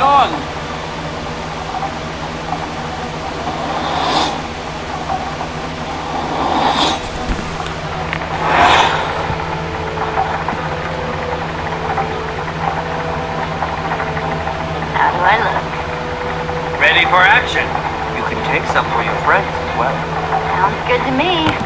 it on. How do I look? Ready for action. You can take some for your friends as well. Sounds good to me.